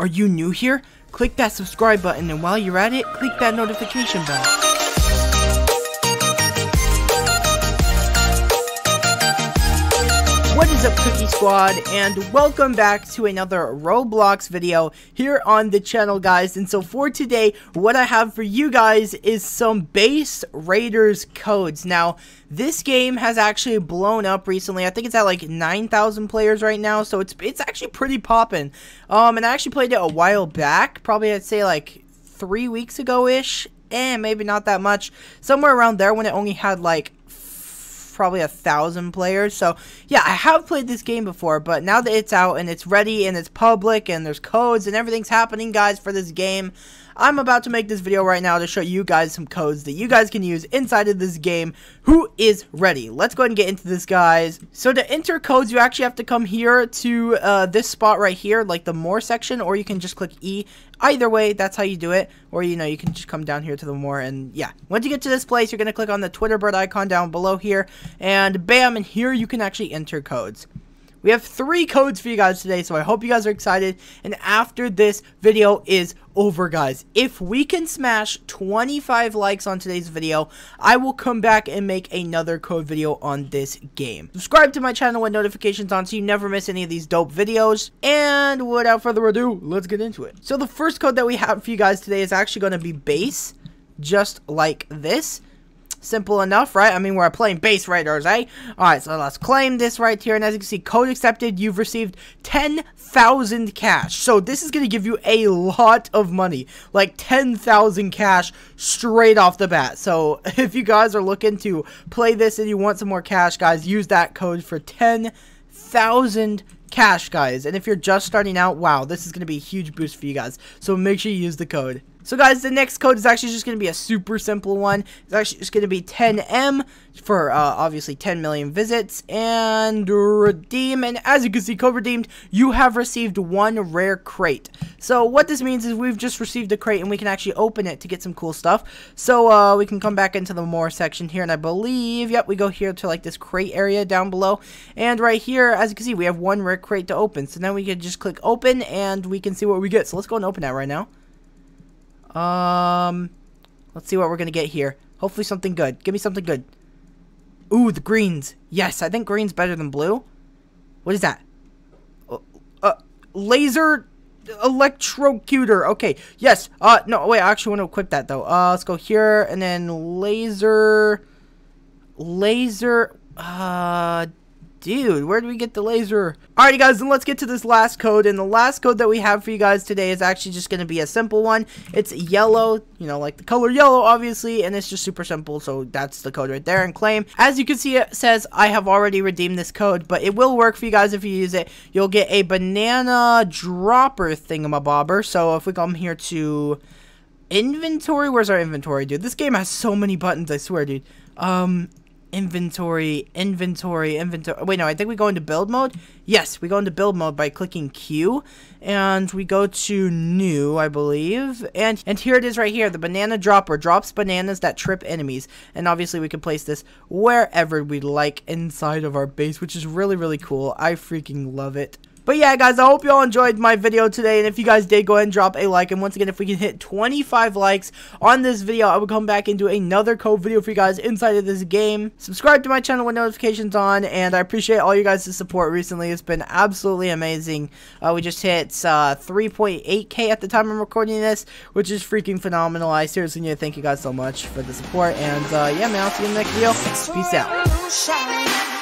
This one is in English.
Are you new here? Click that subscribe button and while you're at it, click that notification bell. Is up Cookie Squad? And welcome back to another Roblox video here on the channel guys. And so for today what I have for you guys is some base raiders codes. Now this game has actually blown up recently. I think it's at like 9,000 players right now so it's it's actually pretty popping um and I actually played it a while back probably I'd say like three weeks ago ish and eh, maybe not that much. Somewhere around there when it only had like probably a thousand players. So yeah, I have played this game before, but now that it's out and it's ready and it's public and there's codes and everything's happening, guys, for this game, I'm about to make this video right now to show you guys some codes that you guys can use inside of this game. Who is ready? Let's go ahead and get into this, guys. So to enter codes, you actually have to come here to uh, this spot right here, like the more section, or you can just click E. Either way, that's how you do it. Or, you know, you can just come down here to the more, and yeah. Once you get to this place, you're going to click on the Twitter bird icon down below here, and bam, and here you can actually enter codes. We have three codes for you guys today, so I hope you guys are excited. And after this video is over, guys, if we can smash 25 likes on today's video, I will come back and make another code video on this game. Subscribe to my channel with notifications on so you never miss any of these dope videos. And without further ado, let's get into it. So the first code that we have for you guys today is actually going to be base, just like this. Simple enough, right? I mean, we're playing base raiders, eh? Alright, so let's claim this right here. And as you can see, code accepted. You've received 10,000 cash. So this is going to give you a lot of money. Like 10,000 cash straight off the bat. So if you guys are looking to play this and you want some more cash, guys, use that code for 10,000 cash, guys. And if you're just starting out, wow, this is going to be a huge boost for you guys. So make sure you use the code. So guys, the next code is actually just going to be a super simple one. It's actually just going to be 10M for uh, obviously 10 million visits and redeem. And as you can see, code redeemed, you have received one rare crate. So what this means is we've just received a crate and we can actually open it to get some cool stuff. So uh, we can come back into the more section here and I believe, yep, we go here to like this crate area down below. And right here, as you can see, we have one rare crate to open. So now we can just click open and we can see what we get. So let's go and open that right now. Um, let's see what we're going to get here. Hopefully something good. Give me something good. Ooh, the greens. Yes, I think green's better than blue. What is that? Uh, uh laser electrocutor. Okay, yes. Uh, no, wait, I actually want to equip that, though. Uh, let's go here, and then laser... Laser... Uh, dude, where do we get the laser? Alrighty guys, and let's get to this last code, and the last code that we have for you guys today is actually just going to be a simple one. It's yellow, you know, like the color yellow, obviously, and it's just super simple, so that's the code right there, and claim. As you can see, it says, I have already redeemed this code, but it will work for you guys if you use it. You'll get a banana dropper thingamabobber, so if we come here to inventory, where's our inventory, dude? This game has so many buttons, I swear, dude. Um, inventory, inventory, inventory. Wait, no, I think we go into build mode. Yes, we go into build mode by clicking Q, and we go to new, I believe. And and here it is right here. The banana dropper drops bananas that trip enemies. And obviously we can place this wherever we like inside of our base, which is really, really cool. I freaking love it. But yeah, guys, I hope you all enjoyed my video today. And if you guys did, go ahead and drop a like. And once again, if we can hit 25 likes on this video, I will come back and do another code video for you guys inside of this game. Subscribe to my channel with notifications on. And I appreciate all you guys' support recently. It's been absolutely amazing. Uh, we just hit uh, 3.8k at the time I'm recording this, which is freaking phenomenal. I seriously need to thank you guys so much for the support. And uh, yeah, man, I'll see you in the next video. Peace out.